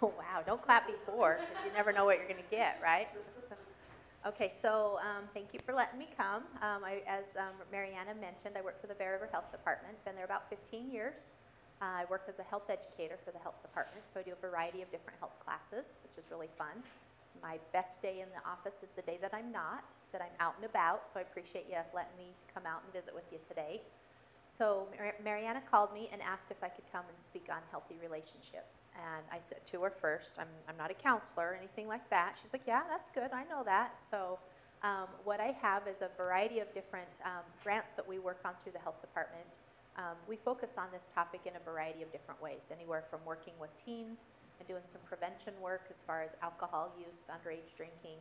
Wow, don't clap before, because you never know what you're going to get, right? Okay, so um, thank you for letting me come. Um, I, as um, Mariana mentioned, I work for the Bear River Health Department, been there about 15 years. Uh, I work as a health educator for the health department, so I do a variety of different health classes, which is really fun. My best day in the office is the day that I'm not, that I'm out and about, so I appreciate you letting me come out and visit with you today. So Mar- Mariana called me and asked if I could come and speak on healthy relationships. And I said to her first, I'm, I'm not a counselor or anything like that. She's like, yeah, that's good, I know that. So um, what I have is a variety of different um, grants that we work on through the health department. Um, we focus on this topic in a variety of different ways, anywhere from working with teens and doing some prevention work as far as alcohol use, underage drinking,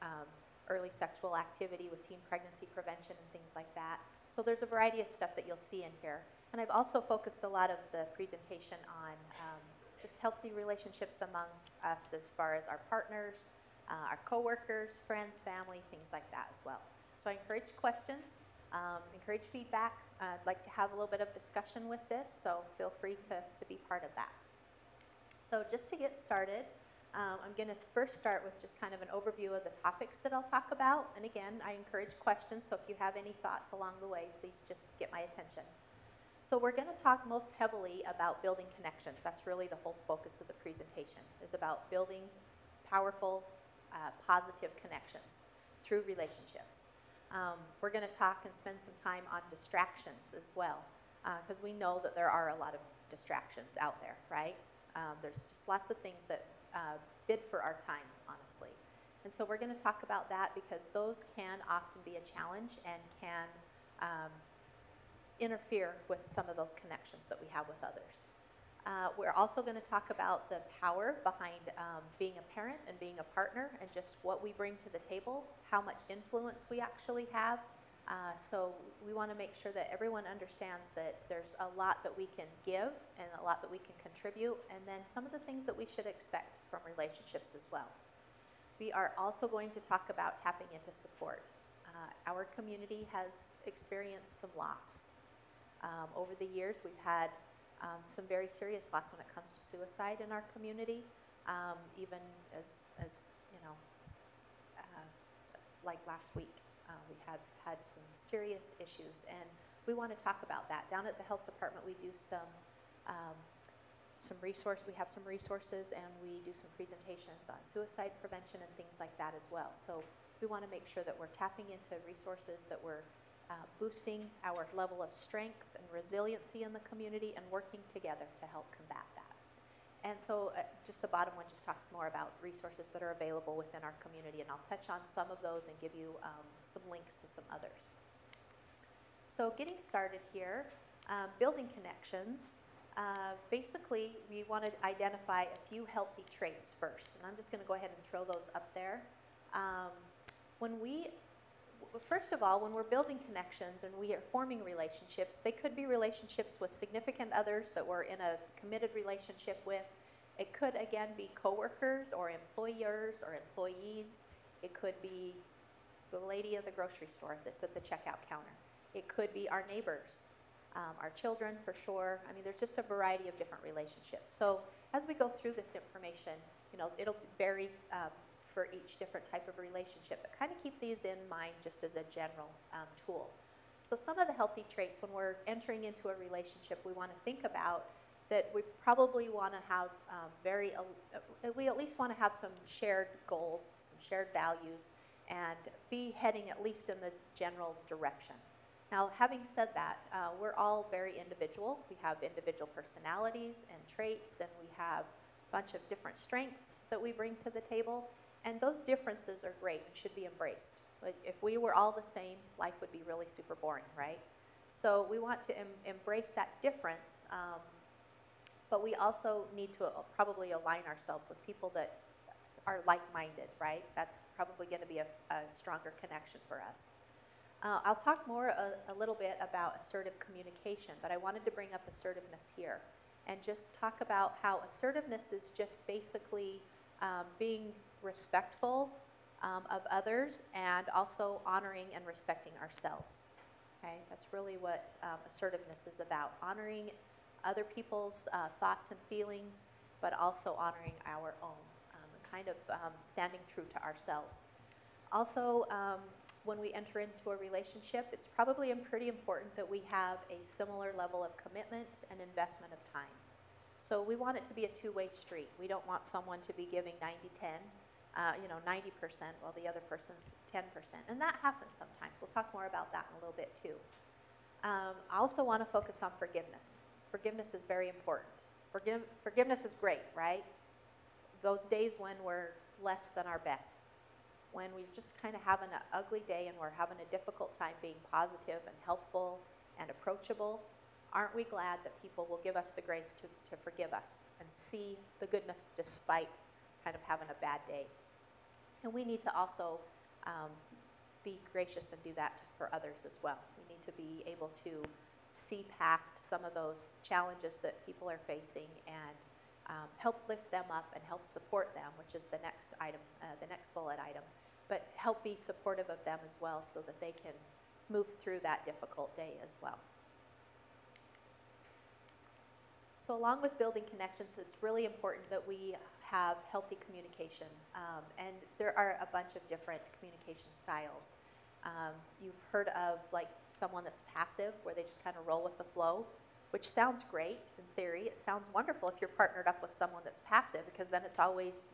um, early sexual activity with teen pregnancy prevention and things like that. So there's a variety of stuff that you'll see in here. And I've also focused a lot of the presentation on um, just healthy relationships amongst us as far as our partners, uh, our coworkers, friends, family, things like that as well. So I encourage questions, um, encourage feedback. Uh, I'd like to have a little bit of discussion with this, so feel free to, to be part of that. So just to get started, um, I'm going to first start with just kind of an overview of the topics that I'll talk about. And again, I encourage questions, so if you have any thoughts along the way, please just get my attention. So we're going to talk most heavily about building connections. That's really the whole focus of the presentation, is about building powerful, uh, positive connections through relationships. Um, we're going to talk and spend some time on distractions as well, because uh, we know that there are a lot of distractions out there, right? Um, there's just lots of things that uh, bid for our time, honestly. And so we're going to talk about that because those can often be a challenge and can um, interfere with some of those connections that we have with others. Uh, we're also going to talk about the power behind um, being a parent and being a partner and just what we bring to the table, how much influence we actually have. Uh, so we want to make sure that everyone understands that there's a lot that we can give and a lot that we can contribute, and then some of the things that we should expect from relationships as well. We are also going to talk about tapping into support. Uh, our community has experienced some loss. Um, over the years, we've had um, some very serious loss when it comes to suicide in our community, um, even as, as, you know, uh, like last week. Uh, we have had some serious issues, and we want to talk about that. Down at the health department, we do some um, some resource. We have some resources, and we do some presentations on suicide prevention and things like that as well. So we want to make sure that we're tapping into resources that we're uh, boosting our level of strength and resiliency in the community and working together to help combat that. And so uh, just the bottom one just talks more about resources that are available within our community, and I'll touch on some of those and give you um, some links to some others. So getting started here, um, building connections. Uh, basically, we want to identify a few healthy traits first, and I'm just going to go ahead and throw those up there. Um, when we first of all, when we're building connections and we are forming relationships, they could be relationships with significant others that we're in a committed relationship with. It could, again, be coworkers or employers or employees. It could be the lady at the grocery store that's at the checkout counter. It could be our neighbors, um, our children for sure. I mean, there's just a variety of different relationships. So as we go through this information, you know, it'll vary um, for each different type of relationship, but kind of keep these in mind just as a general um, tool. So some of the healthy traits when we're entering into a relationship we want to think about that we probably want to have um, very, uh, we at least want to have some shared goals, some shared values, and be heading at least in the general direction. Now, having said that, uh, we're all very individual. We have individual personalities and traits, and we have a bunch of different strengths that we bring to the table. And those differences are great and should be embraced. Like if we were all the same, life would be really super boring, right? So we want to em embrace that difference, um, but we also need to uh, probably align ourselves with people that are like-minded, right? That's probably going to be a, a, stronger connection for us. Uh, I'll talk more a, a little bit about assertive communication, but I wanted to bring up assertiveness here and just talk about how assertiveness is just basically um, being respectful um, of others and also honoring and respecting ourselves. Okay, that's really what um, assertiveness is about honoring other people's uh, thoughts and feelings but also honoring our own, kind of um, standing true to ourselves. Also, um, when we enter into a relationship, it's probably pretty important that we have a similar level of commitment and investment of time. So we want it to be a two-way street. We don't want someone to be giving 90-10, uh, you know, 90% while the other person's 10%. And that happens sometimes. We'll talk more about that in a little bit too. Um, I also want to focus on forgiveness. Forgiveness is very important. Forgive, forgiveness is great, right? Those days when we're less than our best, when we're just kind of having an ugly day and we're having a difficult time being positive and helpful and approachable, aren't we glad that people will give us the grace to, to forgive us and see the goodness despite kind of having a bad day? And we need to also um, be gracious and do that for others as well. We need to be able to see past some of those challenges that people are facing and um, help lift them up and help support them, which is the next item, uh, the next bullet item. But help be supportive of them as well so that they can move through that difficult day as well. So along with building connections, it's really important that we have healthy communication. Um, and there are a bunch of different communication styles. Um, you've heard of like someone that's passive, where they just kind of roll with the flow, which sounds great in theory. It sounds wonderful if you're partnered up with someone that's passive, because then it's always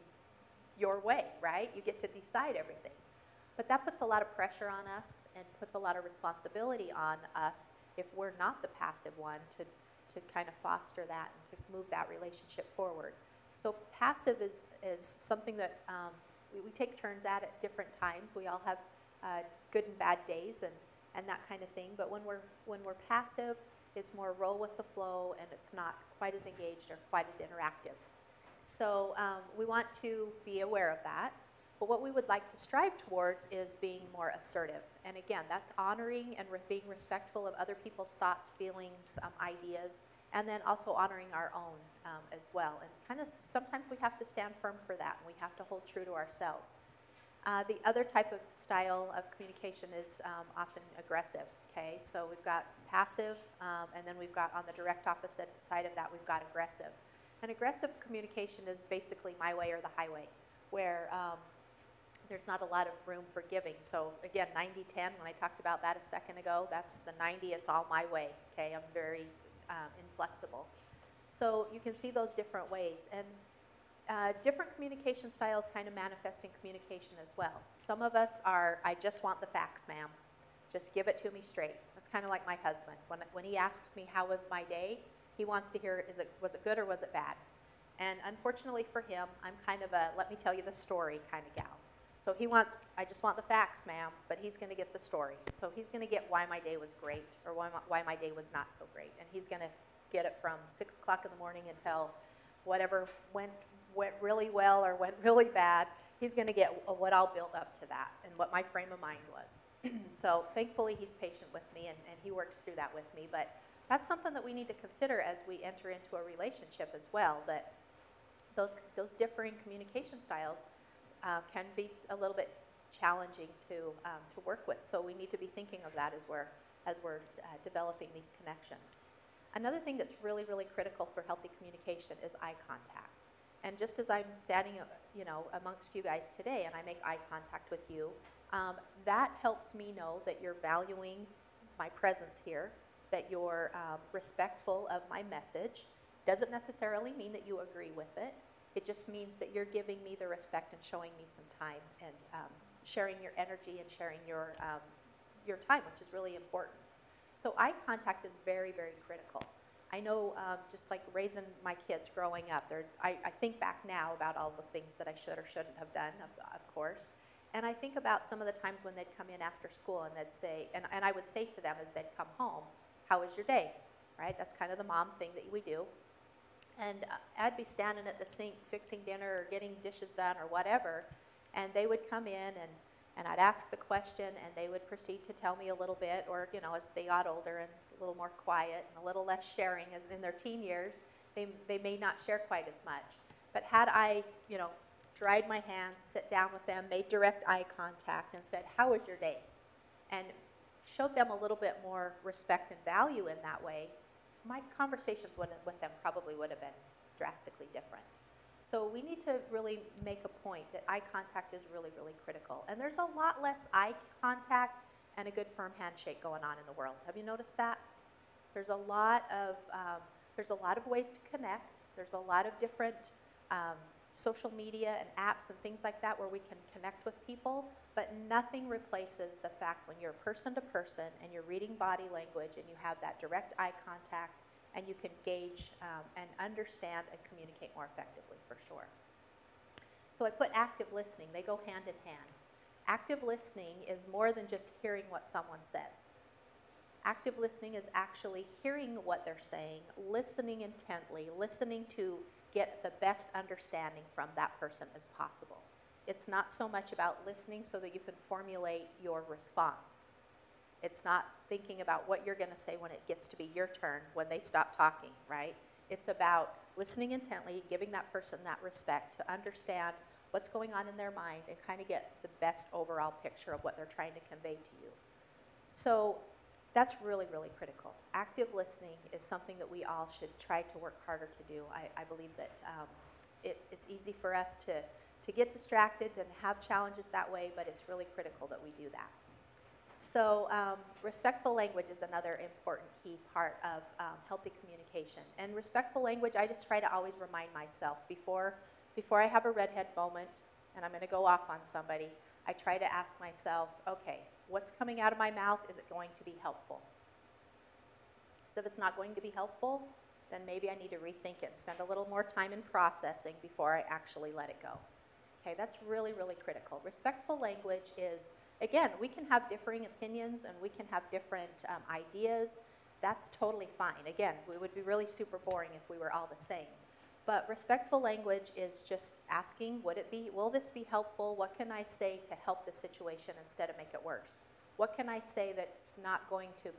your way, right? You get to decide everything. But that puts a lot of pressure on us and puts a lot of responsibility on us if we're not the passive one to, to kind of foster that and to move that relationship forward. So passive is, is something that um, we, we take turns at at different times. We all have uh, good and bad days and, and that kind of thing. But when we're, when we're passive, it's more roll with the flow and it's not quite as engaged or quite as interactive. So um, we want to be aware of that. But what we would like to strive towards is being more assertive. And again, that's honoring and re- being respectful of other people's thoughts, feelings, um, ideas, and then also honoring our own um, as well. And kind of sometimes we have to stand firm for that, and we have to hold true to ourselves. Uh, the other type of style of communication is um, often aggressive. Okay, so we've got passive, um, and then we've got on the direct opposite side of that, we've got aggressive. And aggressive communication is basically my way or the highway, where um, there's not a lot of room for giving. So again, 90-10, when I talked about that a second ago, that's the 90, it's all my way, okay? I'm very um, inflexible. So you can see those different ways. And uh, different communication styles kind of manifest in communication as well. Some of us are, I just want the facts, ma'am. Just give it to me straight. That's kind of like my husband. When, when he asks me, how was my day? He wants to hear, is it, was it good or was it bad? And unfortunately for him, I'm kind of a, let me tell you the story kind of gal. So he wants, I just want the facts, ma'am, but he's going to get the story. So he's going to get why my day was great or why my, why my day was not so great. And he's going to get it from 6 o'clock in the morning until whatever went, went really well or went really bad. He's going to get what I'll build up to that and what my frame of mind was. so thankfully, he's patient with me and, and he works through that with me. But that's something that we need to consider as we enter into a relationship as well, that those, those differing communication styles uh, can be a little bit challenging to, um, to work with. So we need to be thinking of that as we're, as we're uh, developing these connections. Another thing that's really, really critical for healthy communication is eye contact. And just as I'm standing, you know, amongst you guys today and I make eye contact with you, um, that helps me know that you're valuing my presence here, that you're um, respectful of my message. Doesn't necessarily mean that you agree with it. It just means that you're giving me the respect and showing me some time and um, sharing your energy and sharing your, um, your time, which is really important. So eye contact is very, very critical. I know um, just like raising my kids growing up, I, I think back now about all the things that I should or shouldn't have done, of, of course. And I think about some of the times when they'd come in after school and they'd say, and, and I would say to them as they'd come home, how was your day? Right? That's kind of the mom thing that we do. And uh, I'd be standing at the sink fixing dinner or getting dishes done or whatever, and they would come in and, and I'd ask the question and they would proceed to tell me a little bit, or, you know, as they got older and a little more quiet and a little less sharing as in their teen years, they, they may not share quite as much. But had I, you know, dried my hands, sit down with them, made direct eye contact, and said, How was your day? And showed them a little bit more respect and value in that way, my conversations with them probably would have been drastically different. So we need to really make a point that eye contact is really, really critical. And there's a lot less eye contact and a good firm handshake going on in the world. Have you noticed that? There's a lot of um, there's a lot of ways to connect. There's a lot of different um, social media and apps and things like that where we can connect with people, but nothing replaces the fact when you're person to person and you're reading body language and you have that direct eye contact and you can gauge um, and understand and communicate more effectively for sure. So I put active listening, they go hand in hand. Active listening is more than just hearing what someone says. Active listening is actually hearing what they're saying, listening intently, listening to get the best understanding from that person as possible. It's not so much about listening so that you can formulate your response. It's not thinking about what you're going to say when it gets to be your turn when they stop talking, right? It's about listening intently, giving that person that respect to understand what's going on in their mind and kind of get the best overall picture of what they're trying to convey to you. So that's really, really critical. Active listening is something that we all should try to work harder to do. I, I believe that um, it, it's easy for us to, to get distracted and have challenges that way, but it's really critical that we do that. So um, respectful language is another important key part of um, healthy communication. And respectful language, I just try to always remind myself before, before I have a redhead moment and I'm going to go off on somebody, I try to ask myself, okay, what's coming out of my mouth, is it going to be helpful? So if it's not going to be helpful, then maybe I need to rethink it spend a little more time in processing before I actually let it go. Okay, that's really, really critical. Respectful language is, again, we can have differing opinions and we can have different um, ideas. That's totally fine. Again, we would be really super boring if we were all the same. But respectful language is just asking, would it be, will this be helpful? What can I say to help the situation instead of make it worse? What can I say that's not going to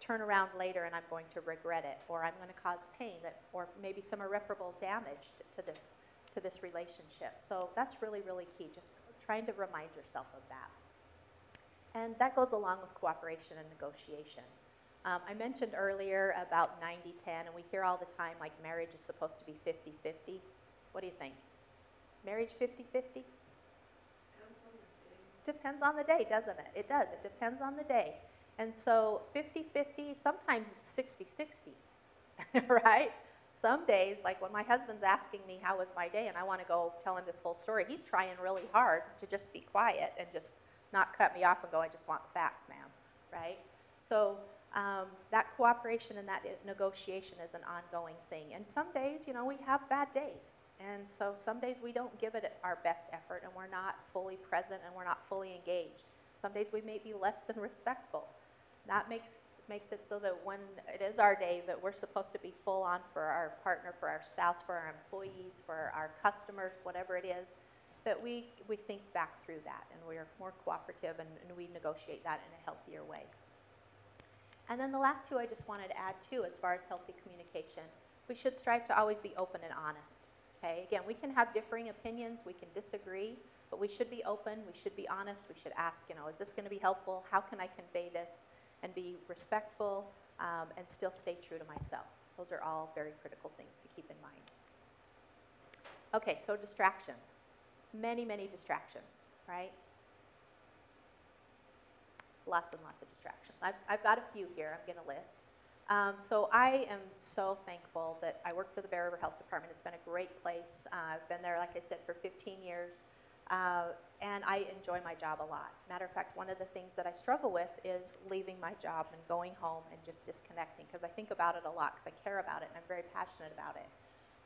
turn around later and I'm going to regret it, or I'm going to cause pain, that, or maybe some irreparable damage to, to this to this relationship. So that's really, really key. Just trying to remind yourself of that. And that goes along with cooperation and negotiation. Um, I mentioned earlier about 90-10, and we hear all the time like marriage is supposed to be 50-50. What do you think? Marriage 50-50? Depends on the day, doesn't it? It does. It depends on the day. And so 50-50, sometimes it's 60-60, right? Some days, like when my husband's asking me how was my day and I want to go tell him this whole story, he's trying really hard to just be quiet and just not cut me off and go, I just want the facts, ma'am, right? So um, that cooperation and that negotiation is an ongoing thing. And some days, you know, we have bad days. And so some days we don't give it our best effort and we're not fully present and we're not fully engaged. Some days we may be less than respectful. That makes, makes it so that when it is our day that we're supposed to be full on for our partner, for our spouse, for our employees, for our customers, whatever it is, that we, we think back through that and we are more cooperative and, and we negotiate that in a healthier way. And then the last two I just wanted to add too, as far as healthy communication. We should strive to always be open and honest. Okay, again, we can have differing opinions, we can disagree, but we should be open, we should be honest, we should ask, you know, is this going to be helpful? How can I convey this and be respectful um, and still stay true to myself? Those are all very critical things to keep in mind. Okay, so distractions. Many, many distractions, right? lots and lots of distractions. I've, I've got a few here I'm going to list. Um, so I am so thankful that I work for the Bear River Health Department. It's been a great place. Uh, I've been there, like I said, for 15 years. Uh, and I enjoy my job a lot. Matter of fact, one of the things that I struggle with is leaving my job and going home and just disconnecting because I think about it a lot because I care about it and I'm very passionate about it.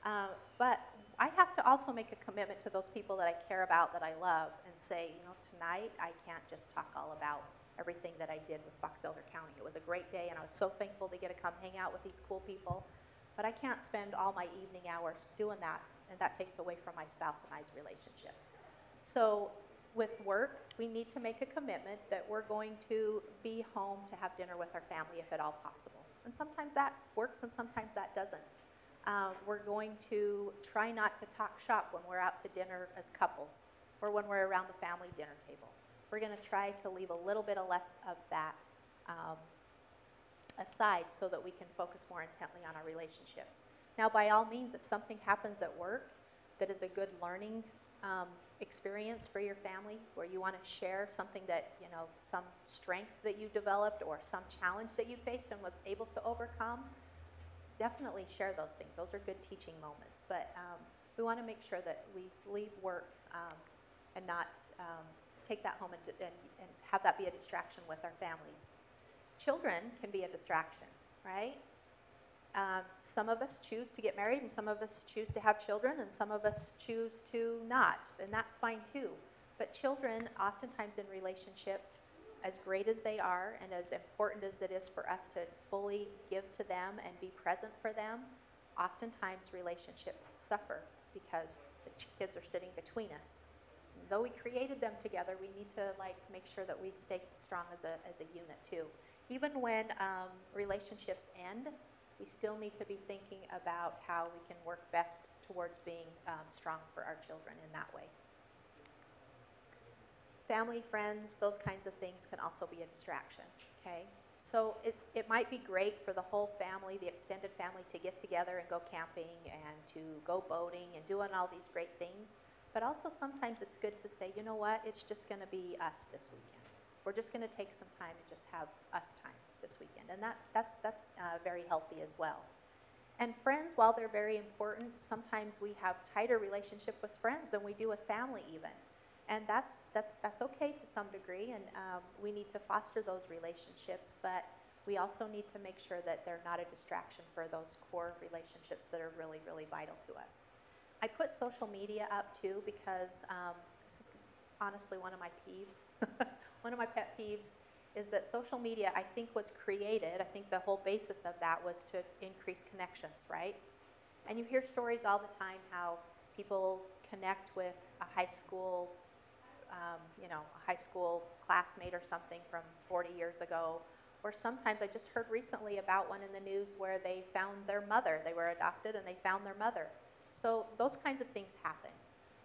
Uh, but I have to also make a commitment to those people that I care about, that I love, and say, you know, tonight I can't just talk all about everything that I did with Box Elder County. It was a great day, and I was so thankful to get to come hang out with these cool people. But I can't spend all my evening hours doing that, and that takes away from my spouse and I's relationship. So with work, we need to make a commitment that we're going to be home to have dinner with our family if at all possible. And sometimes that works and sometimes that doesn't. Um, we're going to try not to talk shop when we're out to dinner as couples or when we're around the family dinner table we're going to try to leave a little bit of less of that um, aside so that we can focus more intently on our relationships. Now, by all means, if something happens at work that is a good learning um, experience for your family, where you want to share something that, you know, some strength that you developed or some challenge that you faced and was able to overcome, definitely share those things. Those are good teaching moments. But um, we want to make sure that we leave work um, and not um, take that home and, and, and have that be a distraction with our families. Children can be a distraction, right? Um, some of us choose to get married, and some of us choose to have children, and some of us choose to not, and that's fine too. But children, oftentimes in relationships, as great as they are, and as important as it is for us to fully give to them and be present for them, oftentimes relationships suffer because the kids are sitting between us. Though we created them together, we need to like make sure that we stay strong as a as a unit too. Even when um, relationships end, we still need to be thinking about how we can work best towards being um, strong for our children in that way. Family, friends, those kinds of things can also be a distraction, okay? So it, it might be great for the whole family, the extended family, to get together and go camping and to go boating and doing all these great things. But also sometimes it's good to say, you know what, it's just going to be us this weekend. We're just going to take some time and just have us time this weekend. And that, that's, that's uh, very healthy as well. And friends, while they're very important, sometimes we have tighter relationship with friends than we do with family even. And that's, that's, that's okay to some degree, and um, we need to foster those relationships, but we also need to make sure that they're not a distraction for those core relationships that are really, really vital to us. I put social media up too because um, this is honestly one of my peeves. one of my pet peeves is that social media, I think, was created, I think the whole basis of that was to increase connections, right? And you hear stories all the time how people connect with a high school, um, you know, a high school classmate or something from 40 years ago. Or sometimes I just heard recently about one in the news where they found their mother. They were adopted and they found their mother. So those kinds of things happen.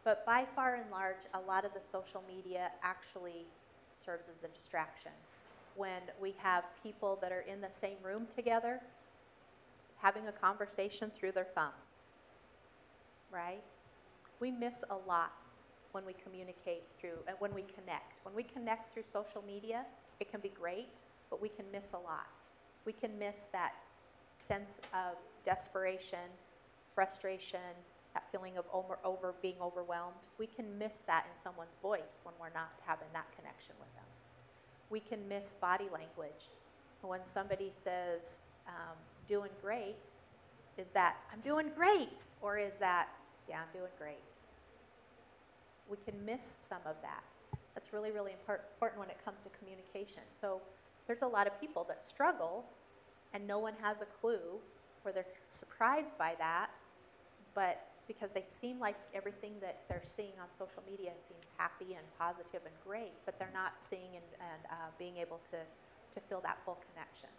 But by far and large, a lot of the social media actually serves as a distraction when we have people that are in the same room together having a conversation through their thumbs, right? We miss a lot when we communicate through, uh, when we connect. When we connect through social media, it can be great, but we can miss a lot. We can miss that sense of desperation, frustration, that feeling of over, over being overwhelmed. We can miss that in someone's voice when we're not having that connection with them we can miss body language. When somebody says, um, doing great, is that, I'm doing great? Or is that, yeah, I'm doing great? We can miss some of that. That's really, really important when it comes to communication. So there's a lot of people that struggle and no one has a clue or they're surprised by that, but because they seem like everything that they're seeing on social media seems happy and positive and great, but they're not seeing and, and uh, being able to, to feel that full connection.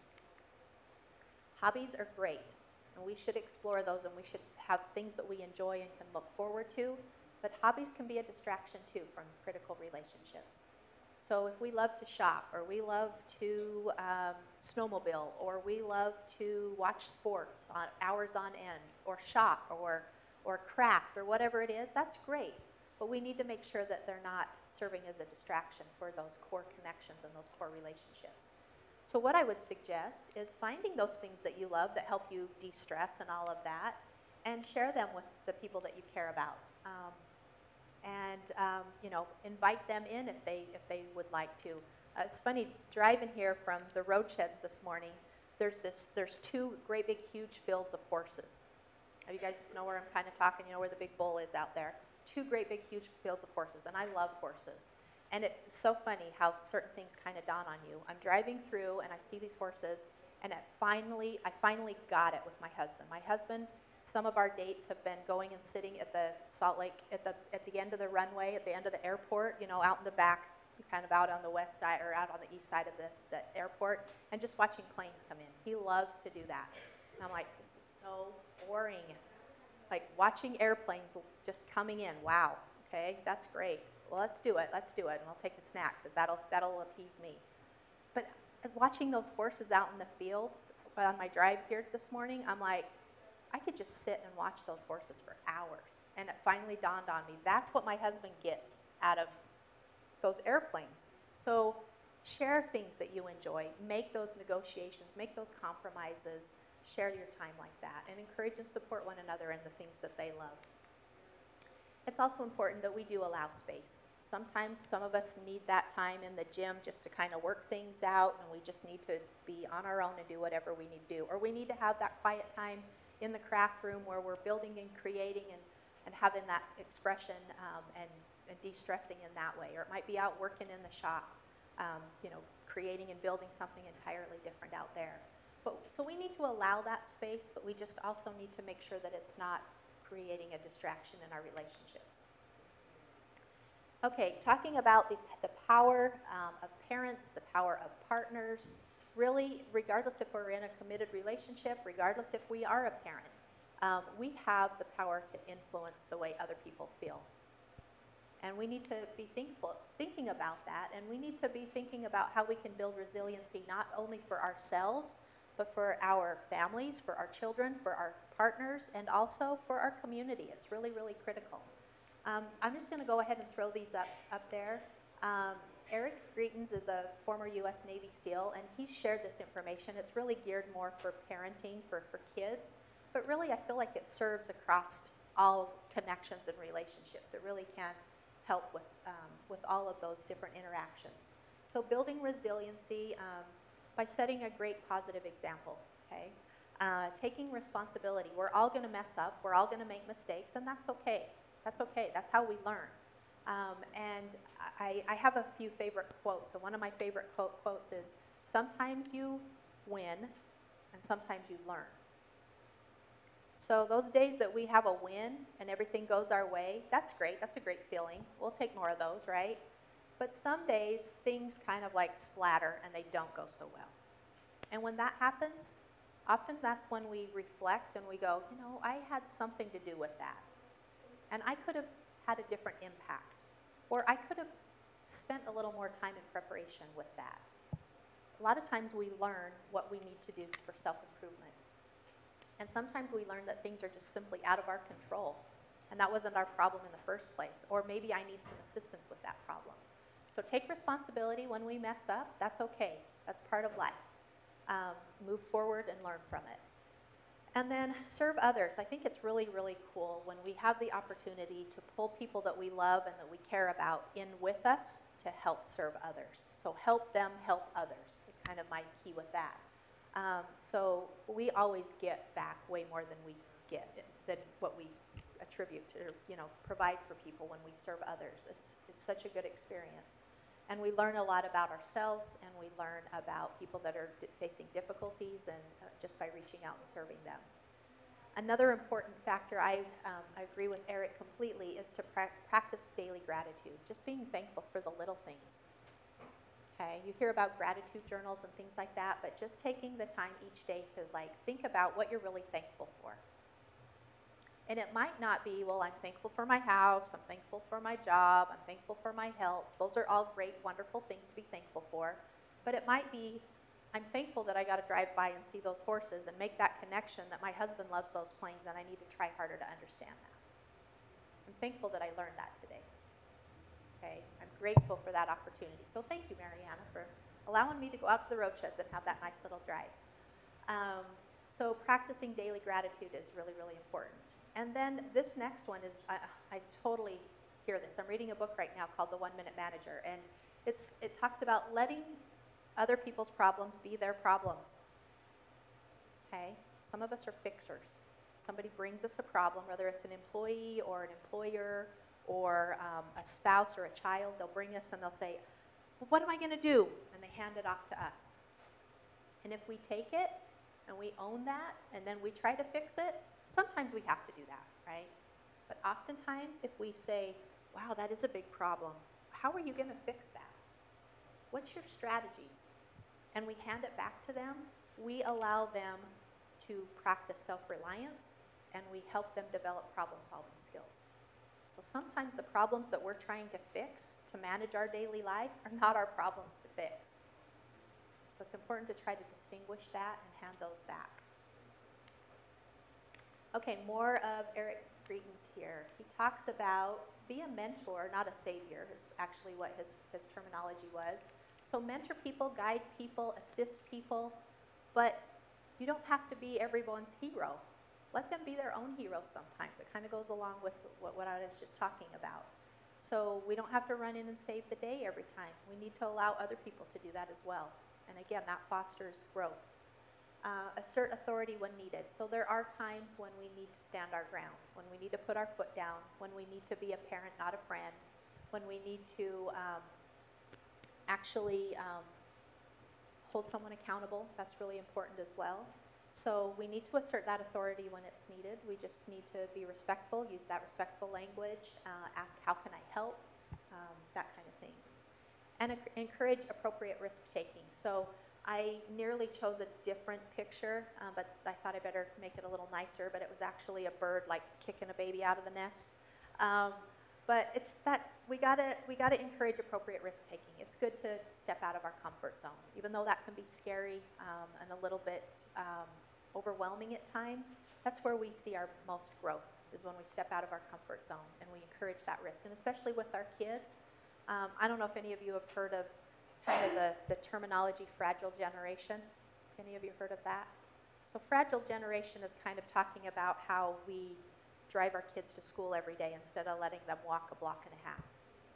Hobbies are great, and we should explore those, and we should have things that we enjoy and can look forward to, but hobbies can be a distraction too from critical relationships. So if we love to shop, or we love to um, snowmobile, or we love to watch sports on hours on end, or shop, or or craft or whatever it is, that's great. But we need to make sure that they're not serving as a distraction for those core connections and those core relationships. So, what I would suggest is finding those things that you love that help you de stress and all of that, and share them with the people that you care about. Um, and um, you know, invite them in if they if they would like to. Uh, it's funny driving here from the road sheds this morning. There's this there's two great big huge fields of horses, you guys know where I'm kind of talking, you know where the big bull is out there. Two great big huge fields of horses, and I love horses. And it's so funny how certain things kind of dawn on you. I'm driving through and I see these horses, and it finally, I finally got it with my husband. My husband, some of our dates have been going and sitting at the Salt Lake, at the, at the end of the runway, at the end of the airport, you know, out in the back, kind of out on the west side or out on the east side of the, the airport, and just watching planes come in. He loves to do that. And I'm like, this is so boring. Like watching airplanes just coming in. Wow. Okay, that's great. Well, let's do it. Let's do it, and I'll take a snack because that'll that'll appease me. But as watching those horses out in the field on my drive here this morning, I'm like, I could just sit and watch those horses for hours. And it finally dawned on me, that's what my husband gets out of those airplanes. So share things that you enjoy, make those negotiations, make those compromises, share your time like that, and encourage and support one another in the things that they love. It's also important that we do allow space. Sometimes some of us need that time in the gym just to kind of work things out, and we just need to be on our own and do whatever we need to do. Or we need to have that quiet time in the craft room where we're building and creating and, and having that expression um, and, and de-stressing in that way. Or it might be out working in the shop, um, you know, creating and building something entirely different out there. But, so we need to allow that space, but we just also need to make sure that it's not creating a distraction in our relationships. Okay, talking about the, the power um, of parents, the power of partners, really, regardless if we're in a committed relationship, regardless if we are a parent, um, we have the power to influence the way other people feel. And we need to be thinkful, thinking about that, and we need to be thinking about how we can build resiliency not only for ourselves, but for our families, for our children, for our partners, and also for our community. It's really, really critical. Um, I'm just going to go ahead and throw these up, up there. Um, Eric Greitens is a former U.S. Navy SEAL, and he shared this information. It's really geared more for parenting, for, for kids, but really I feel like it serves across all connections and relationships. It really can help with, um, with all of those different interactions. So building resiliency um, by setting a great positive example, okay? Uh, taking responsibility. We're all going to mess up. We're all going to make mistakes, and that's okay. That's okay. That's how we learn. Um, and I, I, have a few favorite quotes. So one of my favorite quote, quotes is, sometimes you win and sometimes you learn. So those days that we have a win and everything goes our way, that's great. That's a great feeling. We'll take more of those, right? But some days things kind of like splatter and they don't go so well. And when that happens, often that's when we reflect and we go, you know, I had something to do with that. And I could have had a different impact. Or I could have spent a little more time in preparation with that. A lot of times we learn what we need to do for self improvement. And sometimes we learn that things are just simply out of our control. And that wasn't our problem in the first place. Or maybe I need some assistance with that problem. So take responsibility when we mess up. That's okay, that's part of life. Um, move forward and learn from it. And then serve others. I think it's really, really cool when we have the opportunity to pull people that we love and that we care about in with us to help serve others. So help them help others is kind of my key with that. Um, so we always get back way more than we get, than what we attribute to, you know, provide for people when we serve others. It's, it's such a good experience. And we learn a lot about ourselves and we learn about people that are facing difficulties and uh, just by reaching out and serving them. Another important factor, I, um, I agree with Eric completely, is to pra practice daily gratitude, just being thankful for the little things. Okay, you hear about gratitude journals and things like that, but just taking the time each day to like think about what you're really thankful for. And it might not be, well, I'm thankful for my house, I'm thankful for my job, I'm thankful for my health. Those are all great, wonderful things to be thankful for. But it might be, I'm thankful that I got to drive by and see those horses and make that connection that my husband loves those planes and I need to try harder to understand that. I'm thankful that I learned that today. Okay, I'm grateful for that opportunity. So thank you, Mariana, for allowing me to go out to the road sheds and have that nice little drive. Um, so practicing daily gratitude is really, really important. And then this next one is, I, I totally hear this. I'm reading a book right now called The One Minute Manager, and it's, it talks about letting other people's problems be their problems. Okay? Some of us are fixers. Somebody brings us a problem, whether it's an employee or an employer or um, a spouse or a child, they'll bring us and they'll say, well, What am I going to do? And they hand it off to us. And if we take it and we own that and then we try to fix it, Sometimes we have to do that, right? But oftentimes, if we say, wow, that is a big problem, how are you going to fix that? What's your strategies? And we hand it back to them, we allow them to practice self reliance and we help them develop problem solving skills. So sometimes the problems that we're trying to fix to manage our daily life are not our problems to fix. So it's important to try to distinguish that and hand those back. Okay, more of Eric Greitens here. He talks about be a mentor, not a savior, is actually what his, his terminology was. So mentor people, guide people, assist people, but you don't have to be everyone's hero. Let them be their own hero sometimes. It kind of goes along with what, what I was just talking about. So we don't have to run in and save the day every time. We need to allow other people to do that as well. And again, that fosters growth. Uh, assert authority when needed. So there are times when we need to stand our ground, when we need to put our foot down, when we need to be a parent, not a friend, when we need to um, actually um, hold someone accountable. That's really important as well. So we need to assert that authority when it's needed. We just need to be respectful, use that respectful language, uh, ask, how can I help, um, that. And encourage appropriate risk taking. So I nearly chose a different picture, uh, but I thought I better make it a little nicer. But it was actually a bird like kicking a baby out of the nest. Um, but it's that we gotta we gotta encourage appropriate risk taking. It's good to step out of our comfort zone, even though that can be scary um, and a little bit um, overwhelming at times. That's where we see our most growth is when we step out of our comfort zone and we encourage that risk, and especially with our kids. Um, I don't know if any of you have heard of kind of the, the terminology fragile generation. Any of you heard of that? So fragile generation is kind of talking about how we drive our kids to school every day instead of letting them walk a block and a half.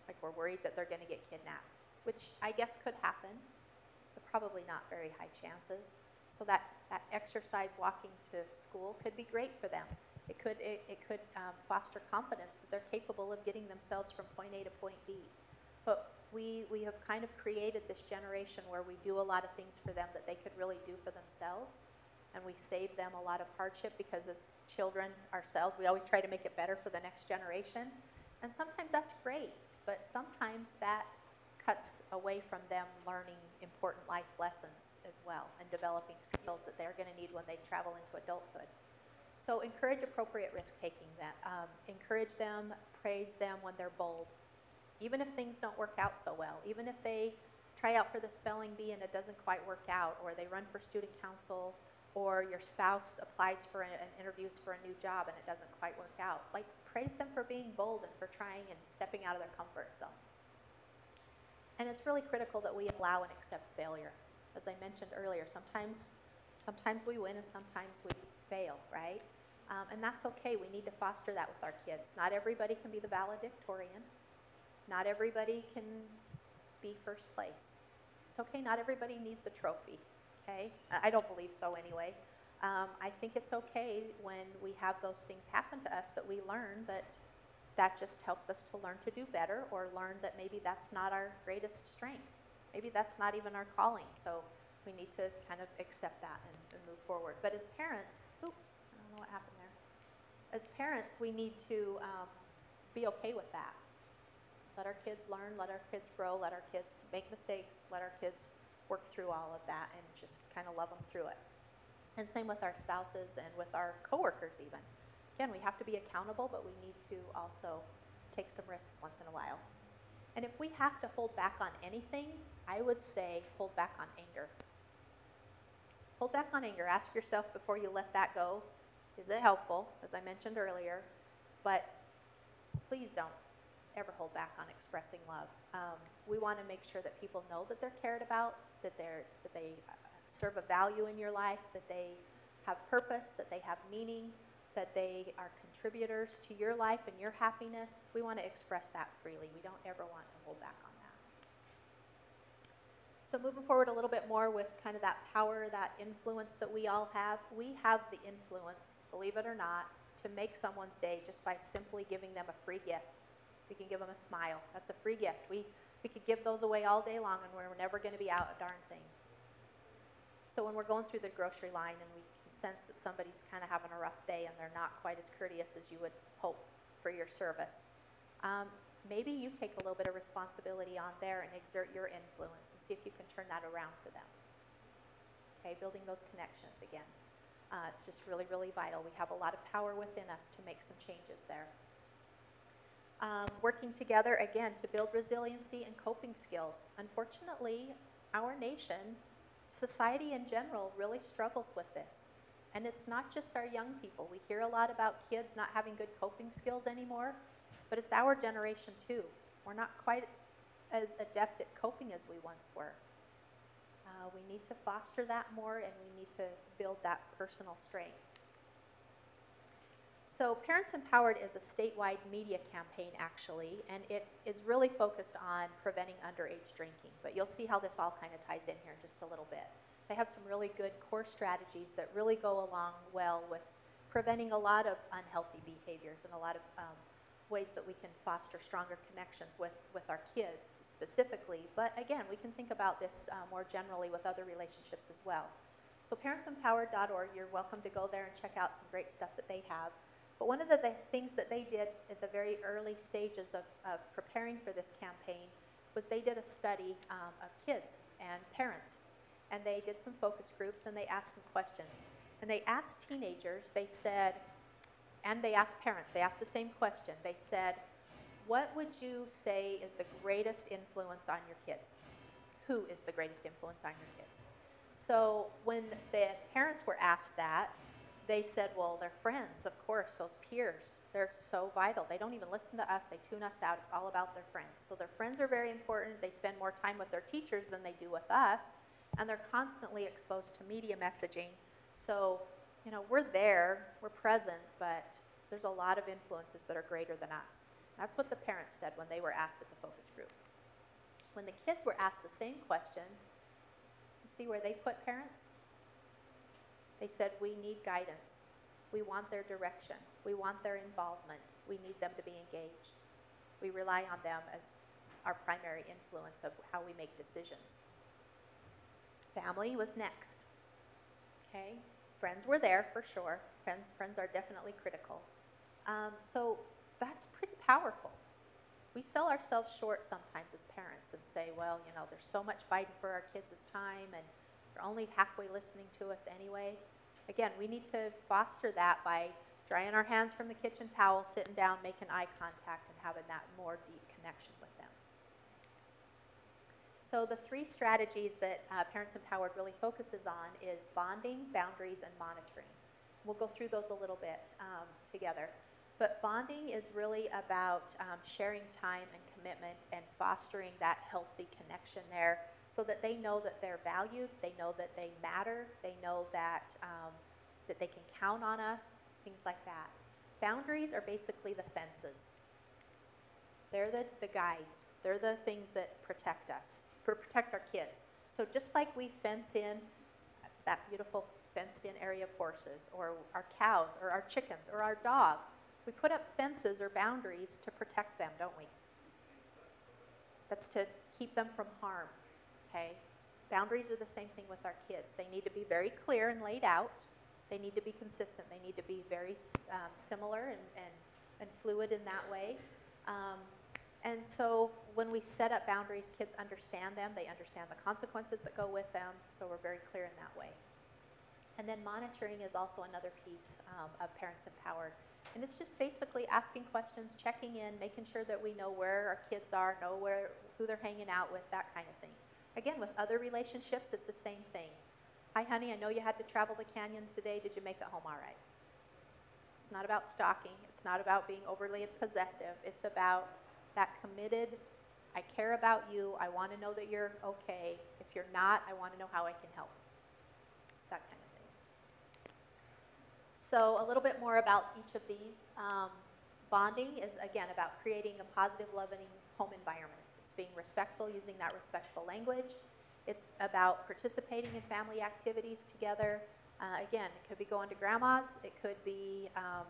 Like we're worried that they're going to get kidnapped, which I guess could happen, but probably not very high chances. So that, that exercise walking to school could be great for them. It could, it, it could um, foster confidence that they're capable of getting themselves from point A to point B. But we, we have kind of created this generation where we do a lot of things for them that they could really do for themselves. And we save them a lot of hardship because as children ourselves, we always try to make it better for the next generation. And sometimes that's great, but sometimes that cuts away from them learning important life lessons as well and developing skills that they're going to need when they travel into adulthood. So encourage appropriate risk taking. That um, encourage them, praise them when they're bold, even if things don't work out so well, even if they try out for the spelling bee and it doesn't quite work out, or they run for student council, or your spouse applies for an, an interviews for a new job and it doesn't quite work out. Like, praise them for being bold and for trying and stepping out of their comfort zone. And it's really critical that we allow and accept failure. As I mentioned earlier, sometimes, sometimes we win and sometimes we fail, right? Um, and that's okay. We need to foster that with our kids. Not everybody can be the valedictorian. Not everybody can be first place. It's okay, not everybody needs a trophy, okay? I don't believe so anyway. Um, I think it's okay when we have those things happen to us that we learn that that just helps us to learn to do better or learn that maybe that's not our greatest strength. Maybe that's not even our calling. So we need to kind of accept that and, and move forward. But as parents, oops, I don't know what happened there. As parents, we need to um, be okay with that. Let our kids learn, let our kids grow, let our kids make mistakes, let our kids work through all of that and just kind of love them through it. And same with our spouses and with our coworkers even. Again, we have to be accountable, but we need to also take some risks once in a while. And if we have to hold back on anything, I would say hold back on anger. Hold back on anger. Ask yourself before you let that go, is it helpful, as I mentioned earlier? But please don't ever hold back on expressing love. Um, we want to make sure that people know that they're cared about, that they're that they uh, serve a value in your life, that they have purpose, that they have meaning, that they are contributors to your life and your happiness. We want to express that freely. We don't ever want to hold back on that. So moving forward a little bit more with kind of that power, that influence that we all have, we have the influence, believe it or not, to make someone's day just by simply giving them a free gift we can give them a smile. That's a free gift. We, we could give those away all day long and we're never going to be out a darn thing. So when we're going through the grocery line and we can sense that somebody's kind of having a rough day and they're not quite as courteous as you would hope for your service, um, maybe you take a little bit of responsibility on there and exert your influence and see if you can turn that around for them. Okay, building those connections again. Uh, it's just really, really vital. We have a lot of power within us to make some changes there um, working together again to build resiliency and coping skills. Unfortunately, our nation, society in general, really struggles with this. And it's not just our young people. We hear a lot about kids not having good coping skills anymore, but it's our generation too. We're not quite as adept at coping as we once were. Uh, we need to foster that more and we need to build that personal strength. So Parents Empowered is a statewide media campaign actually, and it is really focused on preventing underage drinking. But you'll see how this all kind of ties in here in just a little bit. They have some really good core strategies that really go along well with preventing a lot of unhealthy behaviors and a lot of um, ways that we can foster stronger connections with, with our kids specifically. But again, we can think about this uh, more generally with other relationships as well. So parentsempowered.org, you're welcome to go there and check out some great stuff that they have. But one of the things that they did at the very early stages of, of preparing for this campaign was they did a study um, of kids and parents and they did some focus groups and they asked some questions. And they asked teenagers, they said, and they asked parents, they asked the same question. They said, What would you say is the greatest influence on your kids? Who is the greatest influence on your kids? So when the parents were asked that, they said, Well, they're friends, of course, those peers, they're so vital. They don't even listen to us, they tune us out. It's all about their friends. So their friends are very important. They spend more time with their teachers than they do with us and they're constantly exposed to media messaging. So, you know, we're there, we're present, but there's a lot of influences that are greater than us. That's what the parents said when they were asked at the focus group. When the kids were asked the same question, you see where they put parents? They said, We need guidance. We want their direction. We want their involvement. We need them to be engaged. We rely on them as our primary influence of how we make decisions. Family was next. Okay? Friends were there for sure. Friends, friends are definitely critical. Um, so that's pretty powerful. We sell ourselves short sometimes as parents and say, well, you know, there's so much fighting for our kids' time and they're only halfway listening to us anyway. Again, we need to foster that by drying our hands from the kitchen towel, sitting down, making eye contact, and having that more deep connection with them. So the three strategies that uh, Parents Empowered really focuses on is bonding, boundaries, and monitoring. We'll go through those a little bit um, together. But bonding is really about um, sharing time and commitment and fostering that healthy connection there so that they know that they're valued, they know that they matter, they know that, um, that they can count on us, things like that. Boundaries are basically the fences. They're the, the guides. They're the things that protect us protect our kids. So just like we fence in that beautiful fenced in area of horses or our cows or our chickens or our dog, we put up fences or boundaries to protect them, don't we? That's to keep them from harm, okay? Boundaries are the same thing with our kids. They need to be very clear and laid out. They need to be consistent. They need to be very um, similar and, and, and fluid in that way. Um, and so when we set up boundaries, kids understand them. They understand the consequences that go with them. So we're very clear in that way. And then monitoring is also another piece um, of Parents Empowered. And it's just basically asking questions, checking in, making sure that we know where our kids are, know where, who they're hanging out with, that kind of thing. Again, with other relationships, it's the same thing. Hi, honey, I know you had to travel the canyon today. Did you make it home all right? It's not about stalking. It's not about being overly possessive. It's about that committed, I care about you, I want to know that you're okay. If you're not, I want to know how I can help. It's that kind of thing. So a little bit more about each of these. Um, bonding is, again, about creating a positive, loving home environment. Being respectful, using that respectful language. It's about participating in family activities together. Uh, again, it could be going to grandma's. It could be um,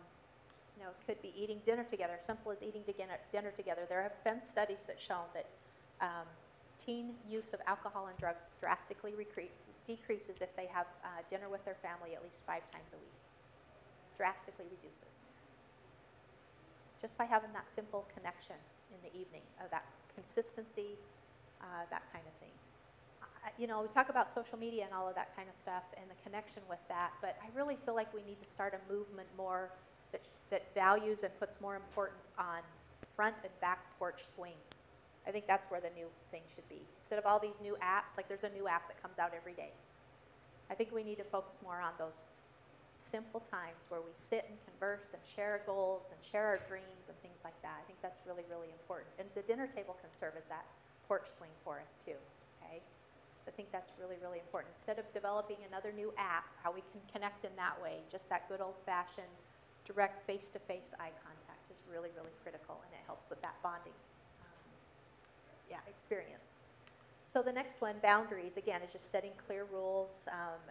you know, it could be eating dinner together, simple as eating dinner together. There have been studies that show that um, teen use of alcohol and drugs drastically decreases if they have uh, dinner with their family at least five times a week. Drastically reduces. Just by having that simple connection in the evening, of that consistency, uh, that kind of thing. you know, we talk about social media and all of that kind of stuff and the connection with that, but I really feel like we need to start a movement more that, that values and puts more importance on front and back porch swings. I think that's where the new thing should be. Instead of all these new apps, like there's a new app that comes out every day. I think we need to focus more on those simple times where we sit and converse and share goals and share our dreams and things like that. I think that's really, really important. And the dinner table can serve as that porch swing for us too, okay? I think that's really, really important. Instead of developing another new app, how we can connect in that way, just that good old-fashioned direct face-to-face eye contact is really, really critical, and it helps with that bonding, um, yeah, experience. So the next one, boundaries, again, is just setting clear rules, um,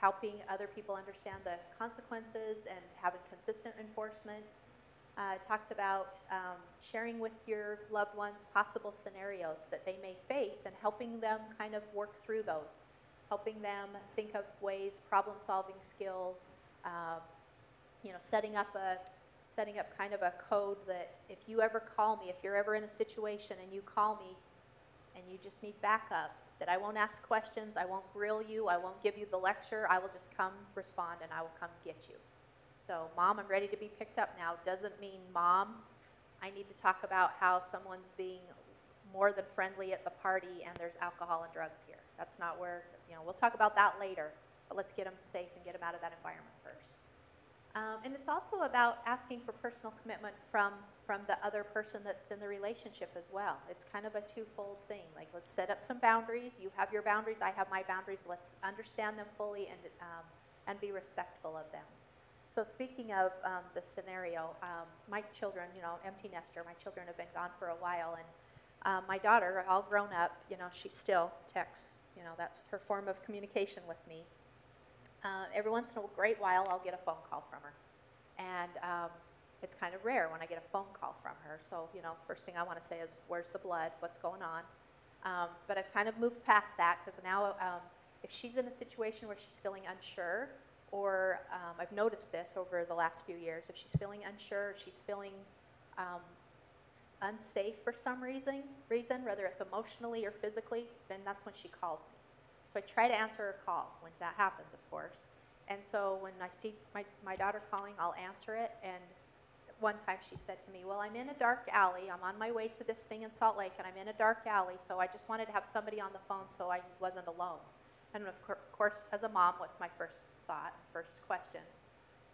helping other people understand the consequences and having consistent enforcement. Uh, talks about um, sharing with your loved ones possible scenarios that they may face and helping them kind of work through those, helping them think of ways, problem-solving skills, uh, you know, setting up a setting up kind of a code that if you ever call me, if you're ever in a situation and you call me and you just need backup, that I won't ask questions, I won't grill you, I won't give you the lecture, I will just come respond and I will come get you. So, mom, I'm ready to be picked up now doesn't mean, mom, I need to talk about how someone's being more than friendly at the party and there's alcohol and drugs here. That's not where, you know, we'll talk about that later, but let's get them safe and get them out of that environment first. Um, and it's also about asking for personal commitment from, from the other person that's in the relationship as well. It's kind of a twofold thing. Like, let's set up some boundaries. You have your boundaries, I have my boundaries. Let's understand them fully and, um, and be respectful of them. So speaking of um, the scenario, um, my children, you know, empty nester, my children have been gone for a while, and um, my daughter, all grown up, you know, she still texts. You know, that's her form of communication with me. Uh, every once in a great while, I'll get a phone call from her. And um, it's kind of rare when I get a phone call from her. So, you know, first thing I want to say is, where's the blood? What's going on? Um, but I've kind of moved past that because now um, if she's in a situation where she's feeling unsure, or um, I've noticed this over the last few years, if she's feeling unsure, she's feeling um, unsafe for some reason, reason, whether it's emotionally or physically, then that's when she calls me. I try to answer a call when that happens, of course. And so when I see my, my daughter calling, I'll answer it. And one time she said to me, Well, I'm in a dark alley. I'm on my way to this thing in Salt Lake, and I'm in a dark alley, so I just wanted to have somebody on the phone so I wasn't alone. And of course, as a mom, what's my first thought, first question?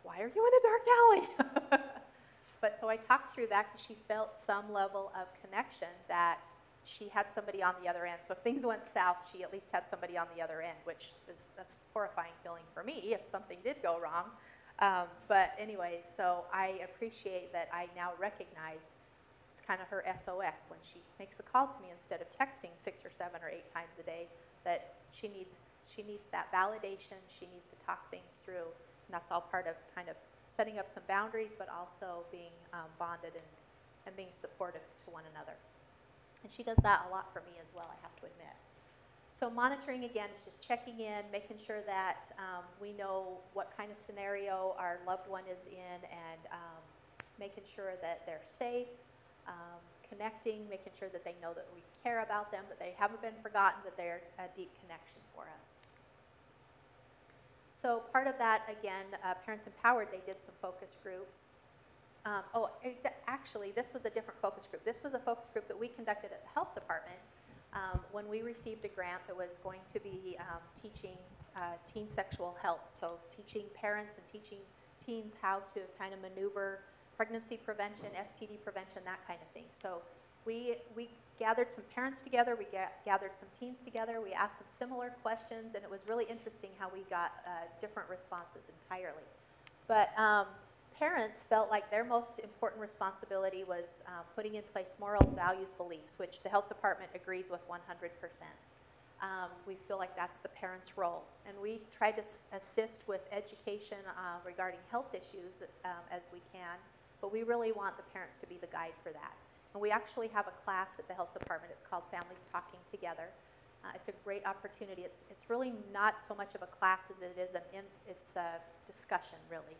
Why are you in a dark alley? but so I talked through that because she felt some level of connection that she had somebody on the other end. So if things went south, she at least had somebody on the other end, which is a horrifying feeling for me if something did go wrong. Um, but anyway, so I appreciate that I now recognize it's kind of her SOS when she makes a call to me instead of texting six or seven or eight times a day. That she needs she needs that validation. She needs to talk things through, and that's all part of kind of setting up some boundaries, but also being um, bonded and, and being supportive to one another. And she does that a lot for me as well, I have to admit. So monitoring again is just checking in, making sure that um, we know what kind of scenario our loved one is in, and um, making sure that they're safe, um, connecting, making sure that they know that we care about them, that they haven't been forgotten, that they're a deep connection for us. So part of that, again, uh, Parents Empowered, they did some focus groups. Um, oh, actually, this was a different focus group. This was a focus group that we conducted at the health department um, when we received a grant that was going to be um, teaching uh, teen sexual health. So teaching parents and teaching teens how to kind of maneuver pregnancy prevention, STD prevention, that kind of thing. So we, we gathered some parents together, we ga gathered some teens together, we asked them similar questions, and it was really interesting how we got uh, different responses entirely. But um, parents felt like their most important responsibility was uh, putting in place morals, values, beliefs, which the health department agrees with 100%. Um, we feel like that's the parent's role. And we try to assist with education uh, regarding health issues um, as we can, but we really want the parents to be the guide for that. And we actually have a class at the health department. It's called Families Talking Together. Uh, it's a great opportunity. It's, it's really not so much of a class as it is an in, it's a discussion, really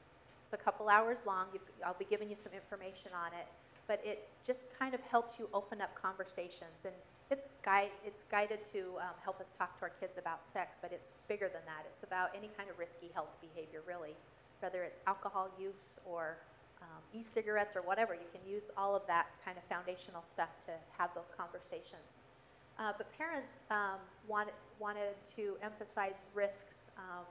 a couple hours long. You've, I'll be giving you some information on it, but it just kind of helps you open up conversations. And it's, guide, it's guided to um, help us talk to our kids about sex, but it's bigger than that. It's about any kind of risky health behavior, really, whether it's alcohol use or um, e-cigarettes or whatever. You can use all of that kind of foundational stuff to have those conversations. Uh, but parents um, wanted, wanted to emphasize risks um,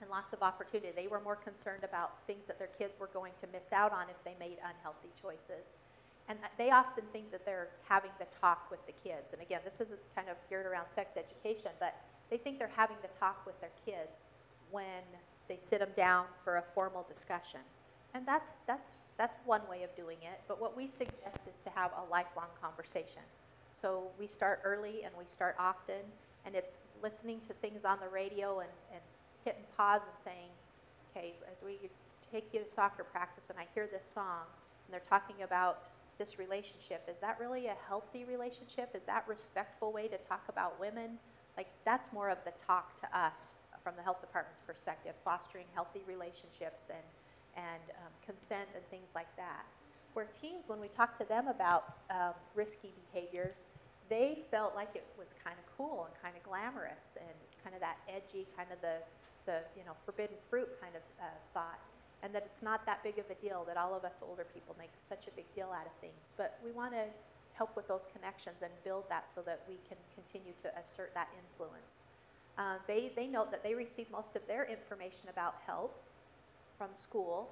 and lots of opportunity. They were more concerned about things that their kids were going to miss out on if they made unhealthy choices. And they often think that they're having the talk with the kids. And again, this isn't kind of geared around sex education, but they think they're having the talk with their kids when they sit them down for a formal discussion. And that's, that's, that's one way of doing it. But what we suggest is to have a lifelong conversation. So we start early and we start often, and it's listening to things on the radio and, and hitting pause and saying, okay, as we take you to soccer practice and I hear this song, and they're talking about this relationship, is that really a healthy relationship? Is that respectful way to talk about women? Like, that's more of the talk to us from the health department's perspective, fostering healthy relationships and, and um, consent and things like that. Where teens, when we talk to them about um, risky behaviors, they felt like it was kind of cool and kind of glamorous, and it's kind of that edgy, kind of the, the you know forbidden fruit kind of uh, thought, and that it's not that big of a deal that all of us older people make such a big deal out of things. But we want to help with those connections and build that so that we can continue to assert that influence. Uh, they, they note that they receive most of their information about health from school,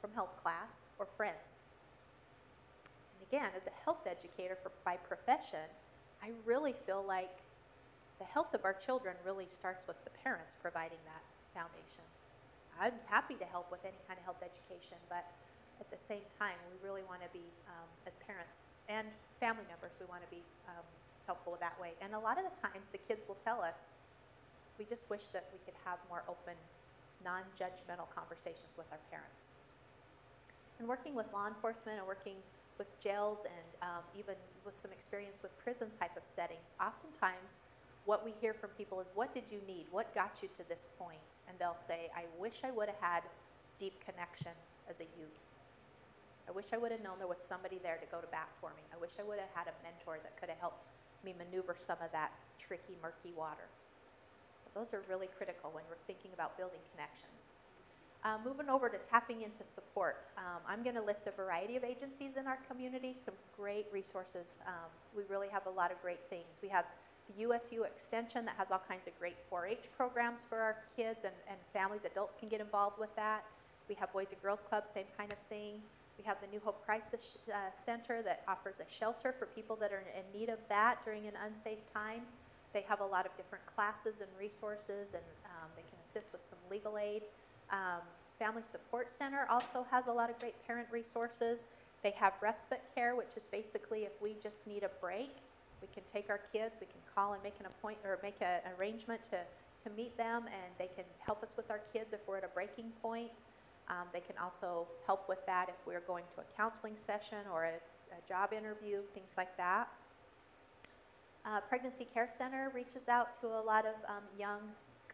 from health class, or friends. And again, as a health educator for, by profession, I really feel like the health of our children really starts with the parents providing that foundation. I'm happy to help with any kind of health education, but at the same time, we really want to be, um, as parents and family members, we want to be um, helpful that way. And a lot of the times, the kids will tell us, we just wish that we could have more open, non-judgmental conversations with our parents. And working with law enforcement and working with jails and um, even with some experience with prison type of settings, oftentimes what we hear from people is, what did you need? What got you to this point? And they'll say, I wish I would have had deep connection as a youth. I wish I would have known there was somebody there to go to bat for me. I wish I would have had a mentor that could have helped me maneuver some of that tricky, murky water. But those are really critical when we're thinking about building connections. Uh, moving over to tapping into support, um, I'm going to list a variety of agencies in our community, some great resources. Um, we really have a lot of great things. We have the USU Extension that has all kinds of great 4-H programs for our kids and, and families, adults can get involved with that. We have Boys and Girls Club, same kind of thing. We have the New Hope Crisis uh, Center that offers a shelter for people that are in need of that during an unsafe time. They have a lot of different classes and resources, and um, they can assist with some legal aid. Um, Family Support Center also has a lot of great parent resources. They have respite care, which is basically if we just need a break, we can take our kids, we can call and make an appointment or make an arrangement to, to meet them, and they can help us with our kids if we're at a breaking point. Um, they can also help with that if we're going to a counseling session or a, a job interview, things like that. Uh, Pregnancy Care Center reaches out to a lot of um, young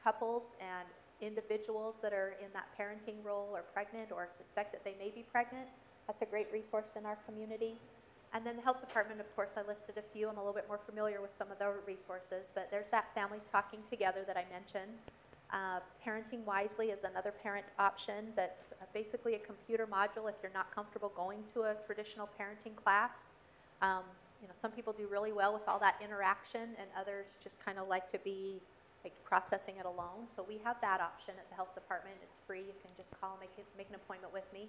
couples and individuals that are in that parenting role or pregnant or suspect that they may be pregnant. That's a great resource in our community. And then the health department, of course, I listed a few. I'm a little bit more familiar with some of the resources, but there's that Families Talking Together that I mentioned. Uh, Parenting Wisely is another parent option that's basically a computer module if you're not comfortable going to a traditional parenting class. Um, you know, some people do really well with all that interaction, and others just kind of like to be like processing it alone. So we have that option at the health department. It's free. You can just call, make it, make an appointment with me.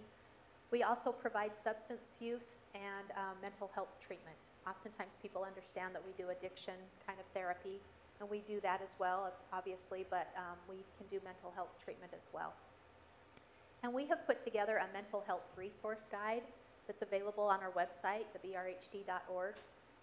We also provide substance use and um, mental health treatment. Oftentimes, people understand that we do addiction kind of therapy, and we do that as well, obviously, but um, we can do mental health treatment as well. And we have put together a mental health resource guide that's available on our website, thebrhd.org.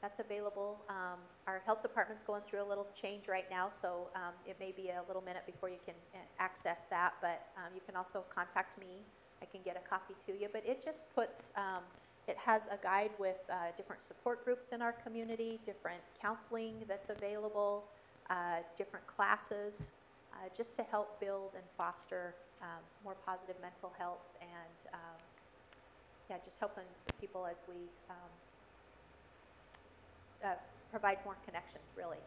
That's available. Um, our health department's going through a little change right now, so um, it may be a little minute before you can uh, access that, but um, you can also contact me. I can get a copy to you, but it just puts, um, it has a guide with uh, different support groups in our community, different counseling that's available, uh, different classes, uh, just to help build and foster um, more positive mental health and um, yeah, just helping people as we um, uh, provide more connections, really.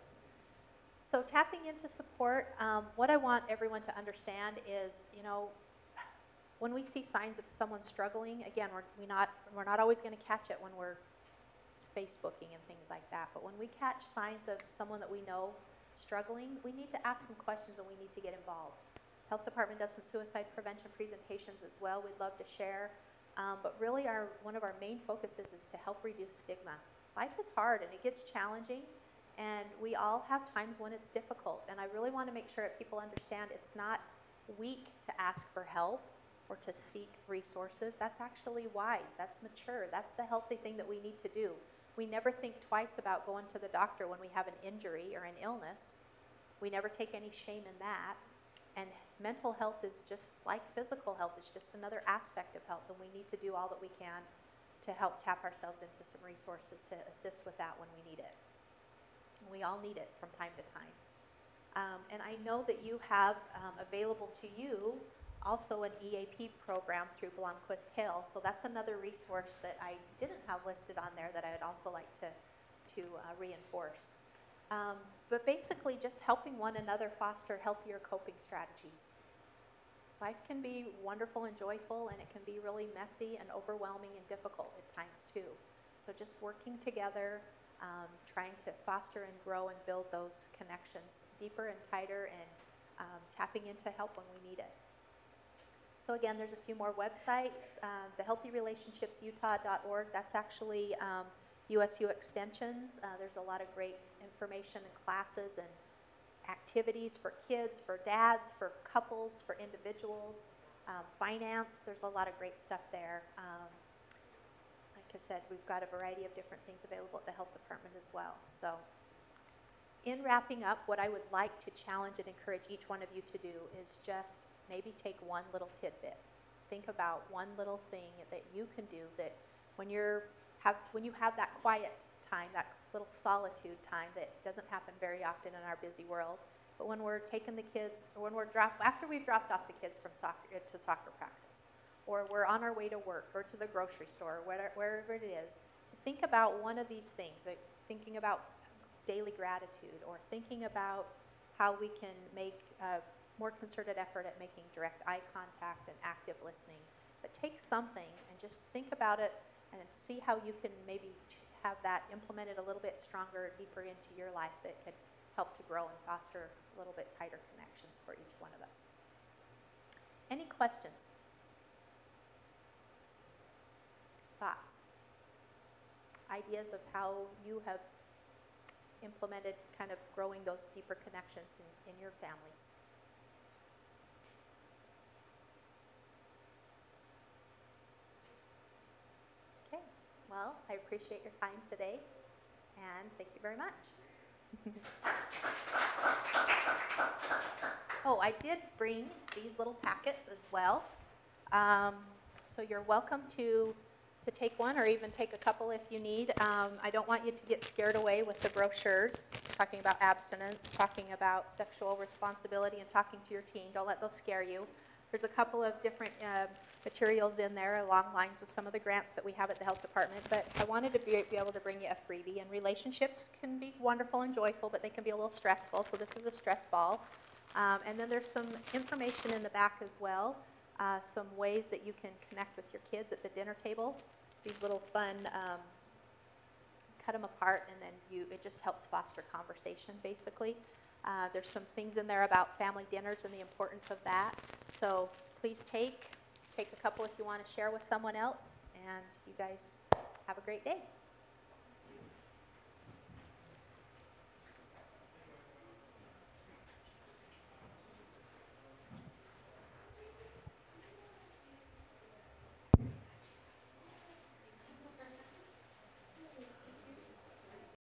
So tapping into support, um, what I want everyone to understand is, you know, when we see signs of someone struggling, again, we're, we not, we're not always going to catch it when we're Facebooking and things like that, but when we catch signs of someone that we know struggling, we need to ask some questions and we need to get involved. Health Department does some suicide prevention presentations as well, we'd love to share. Um, but really our, one of our main focuses is to help reduce stigma. Life is hard and it gets challenging, and we all have times when it's difficult. And I really want to make sure that people understand it's not weak to ask for help or to seek resources. That's actually wise, that's mature, that's the healthy thing that we need to do. We never think twice about going to the doctor when we have an injury or an illness. We never take any shame in that. And mental health is just like physical health, it's just another aspect of health, and we need to do all that we can to help tap ourselves into some resources to assist with that when we need it. We all need it from time to time. Um, and I know that you have um, available to you also an EAP program through Blomquist Hale. So that's another resource that I didn't have listed on there that I would also like to, to uh, reinforce. Um, but basically, just helping one another foster healthier coping strategies. Life can be wonderful and joyful, and it can be really messy and overwhelming and difficult at times too. So just working together, um, trying to foster and grow and build those connections deeper and tighter, and um, tapping into help when we need it. So again, there's a few more websites. Uh, the healthyrelationshipsutah.org, that's actually um, USU Extensions. Uh, there's a lot of great information and classes and activities for kids, for dads, for couples, for individuals, um, finance. There's a lot of great stuff there. Um, like I said, we've got a variety of different things available at the health department as well. So, in wrapping up, what I would like to challenge and encourage each one of you to do is just maybe take one little tidbit. Think about one little thing that you can do that when you're have when you have that quiet time, that little solitude time that doesn't happen very often in our busy world. But when we're taking the kids, or when we're drop after we've dropped off the kids from soccer to soccer practice, or we're on our way to work or to the grocery store, wherever it is, to think about one of these things, like thinking about daily gratitude, or thinking about how we can make uh, more concerted effort at making direct eye contact and active listening. But take something and just think about it and see how you can maybe have that implemented a little bit stronger, deeper into your life that could help to grow and foster a little bit tighter connections for each one of us. Any questions? Thoughts? Ideas of how you have implemented kind of growing those deeper connections in, in your families? Well, I appreciate your time today, and thank you very much. oh, I did bring these little packets as well. Um, so you're welcome to to take one or even take a couple if you need. Um, I don't want you to get scared away with the brochures talking about abstinence, talking about sexual responsibility, and talking to your teen. Don't let those scare you. There's a couple of different uh, materials in there along lines with some of the grants that we have at the health department, but I wanted to be, be able to bring you a freebie. And relationships can be wonderful and joyful, but they can be a little stressful, so this is a stress ball. Um, and then there's some information in the back as well, uh, some ways that you can connect with your kids at the dinner table. These little fun, um, cut them apart, and then you, it just helps foster conversation, basically. Uh, there's some things in there about family dinners and the importance of that. So please take, take a couple if you want to share with someone else. And you guys have a great day.